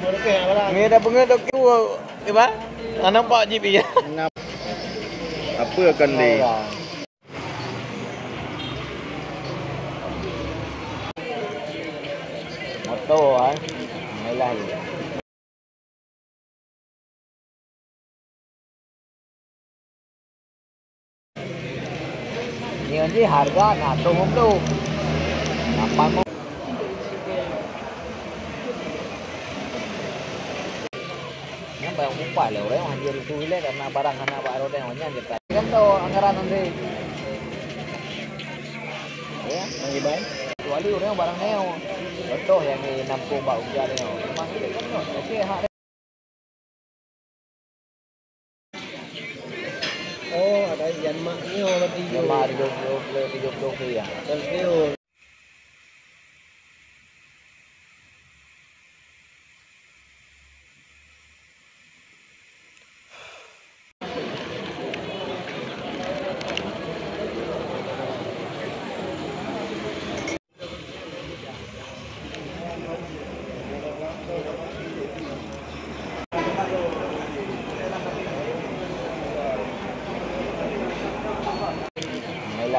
Ni dah pengen tok kiu. Ke ba? Ah nampak jeep dia. Apa akan di? Motor ah. Melah dia. Ni ni harga nak tu. Apa nyampe yang kupa le orang yang anjir tu ile karena barang karena pak rode yang anjir tadi kan tau anggaran nanti ya lagi baik kecuali orang barang neo betul yang ini nampung pak ujar neo memang itu kan oke hak Oh, ada Yanma ini orang tiga. Yanma ada tiga puluh tiga puluh ya. Terus dia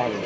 ভালো